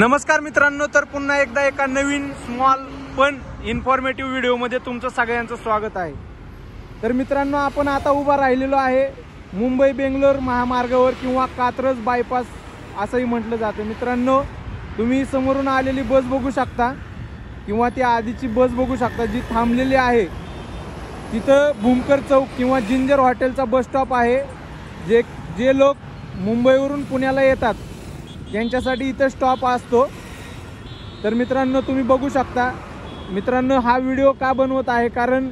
नमस्कार मित्रांनो तर पुन्हा एकदा एका नवीन स्मॉल पण इन्फॉर्मेटिव्ह व्हिडिओमध्ये तुमचं सगळ्यांचं स्वागत आहे. तर मित्रांनो आपण आता उभा राहिलेलो आहे मुंबई बेंगलोर महामार्गावर किंवा कात्रज बायपास असंही म्हटलं जातं. मित्रांनो तुम्ही समोरून आलेली बस बघू शकता किंवा ती आधीची बस बघू शकता जी थांबलेली आहे. तिथं भूमकर चौक किंवा जिंजर हॉटेलचा बस स्टॉप आहे. जे जे लोक मुंबईवरून पुण्याला येतात त्यांच्यासाठी इथं स्टॉप असतो. तर मित्रांनो तुम्ही बघू शकता. मित्रांनो हा व्हिडिओ का बनवत आहे? कारण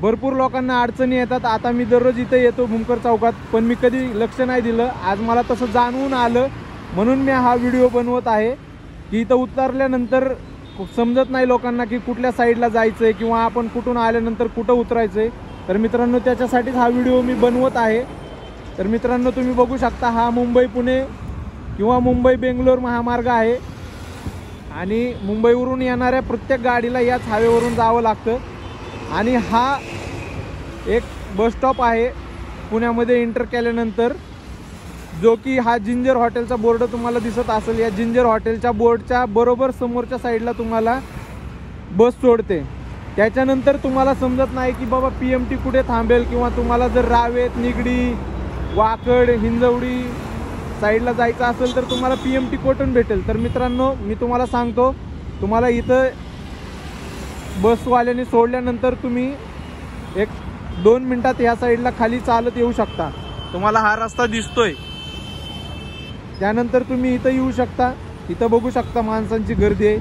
भरपूर लोकांना अडचणी येतात. आता मी दररोज इथं येतो भूमकर चौकात पण मी कधी लक्ष नाही दिलं. आज मला तसं जाणवून आलं. म्हणून मी हा व्हिडिओ बनवत आहे. की इथं उतरल्यानंतर समजत नाही लोकांना की कुठल्या साईडला जायचं आहे किंवा आपण कुठून आल्यानंतर कुठं उतरायचं आहे तर मित्रांनो त्याच्यासाठीच हा व्हिडिओ मी बनवत आहे. तर मित्रांनो तुम्ही बघू शकता हा मुंबई पुणे किंवा मुंबई बेंगलोर महामार्ग आहे. आणि मुंबईवरून येणाऱ्या प्रत्येक गाडीला याच हायवेवरून जावं लागतं. आणि हा एक बसस्टॉप आहे पुण्यामध्ये एंटर केल्यानंतर. जो की हा जिंजर हॉटेलचा बोर्ड तुम्हाला दिसत असेल. या जिंजर हॉटेलच्या बोर्डच्या बरोबर समोरच्या साईडला तुम्हाला बस सोडते. त्याच्यानंतर तुम्हाला समजत नाही की बाबा पी एम टी कुठे थांबेल किंवा तुम्हाला जर रावेत निगडी वाकड हिंजवडी साईडला जायचं असेल तर तुम्हाला पी एम टी कोटन भेटेल. तर मित्रांनो मी तुम्हाला सांगतो तुम्हाला इथं बसवाल्याने सोडल्यानंतर तुम्ही एक दोन मिनटात ह्या साईडला खाली चालत येऊ शकता. तुम्हाला हा रस्ता दिसतोय. त्यानंतर तुम्ही इथं येऊ शकता. इथं बघू शकता माणसांची गर्दी आहे.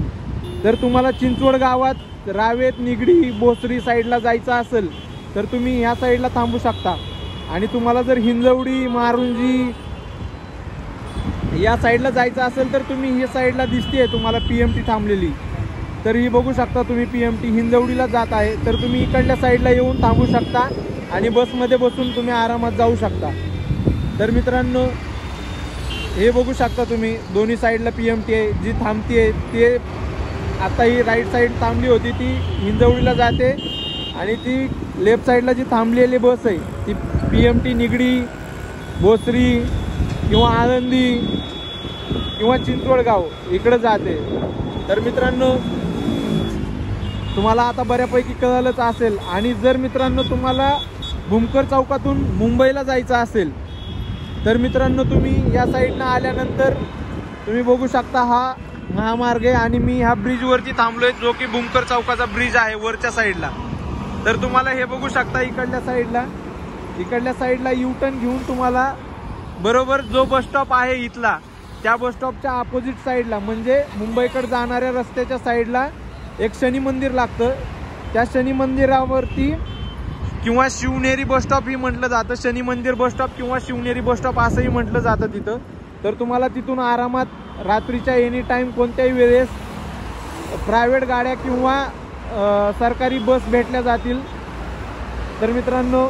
जर तुम्हाला चिंचवड गावात रावेत निगडी बोसरी साईडला जायचं असेल तर तुम्ही ह्या साईडला थांबू शकता. आणि तुम्हाला जर हिंजवडी मारुंजी या साईडला जायचं असेल तर तुम्ही ही साईडला दिसते तुम्हाला पी एम टी थांबलेली. तर ही बघू शकता तुम्ही पी एम टी हिंजवडीला जात आहे तर तुम्ही इकडल्या साईडला येऊन थांबू शकता आणि बसमध्ये बसून तुम्ही आरामात जाऊ शकता. तर मित्रांनो हे बघू शकता तुम्ही दोन्ही साईडला पी एम टी आहे जी थांबते ते आता ही राईट साईड थांबली होती ती हिंजवडीला जाते आणि ती लेफ्ट साईडला जी थांबलेली बस आहे ती P M T Nigdi Bhosari किंवा आनंदी किंवा चिंचवडगाव इकडं जाते. तर मित्रांनो तुम्हाला आता बऱ्यापैकी कळलंच असेल आणि जर मित्रांनो तुम्हाला भूमकर चौकातून मुंबईला जायचं असेल तर मित्रांनो तुम्ही या साईडनं आल्यानंतर तुम्ही बघू शकता हा महामार्ग आहे आणि मी ह्या ब्रिजवरती थांबलोय जो की भूमकर चौकाचा ब्रिज आहे वरच्या साईडला. तर तुम्हाला हे बघू शकता इकडल्या साईडला. इकडल्या साईडला यू टर्न घेऊन तुम्हाला बरोबर जो बस स्टॉप आहे इथला त्या बस स्टॉपच्या अपोजिट साईडला म्हणजे मुंबईकडे जाणाऱ्या रस्त्याच्या साईडला एक शनी मंदिर लागतं. त्या शनी मंदिरावरती किंवा शिवनेरी बस स्टॉप ही म्हटलं जातं. शनी मंदिर बस स्टॉप किंवा शिवनेरी बस स्टॉप असंही म्हटलं जातं तिथं. तर तुम्हाला तिथून आरामात रात्रीच्या एनी टाईम कोणत्याही वेळेस प्रायव्हेट गाड्या किंवा सरकारी बस भेटल्या जातील. तर मित्रांनो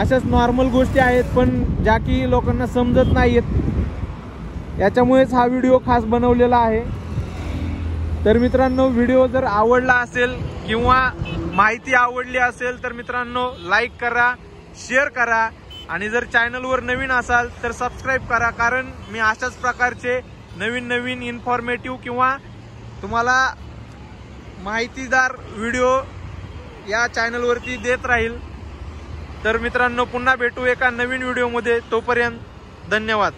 अशाच नॉर्मल गोष्टी आहेत पण ज्या की लोकांना समजत नाही आहेत याच्यामुळेच हा व्हिडिओ खास बनवलेला आहे. तर मित्रांनो व्हिडिओ जर आवडला असेल किंवा माहिती आवडली असेल तर मित्रांनो लाईक करा शेअर करा. आणि जर चॅनलवर नवीन असाल तर सबस्क्राईब करा. कारण मी अशाच प्रकारचे नवीन नवीन इन्फॉर्मेटिव्ह किंवा तुम्हाला माहितीदार व्हिडिओ या चॅनलवरती देत राहील. तर मित्रांनो पुन्हा भेटू एका नवीन व्हिडिओमध्ये तोपर्यंत धन्यवाद.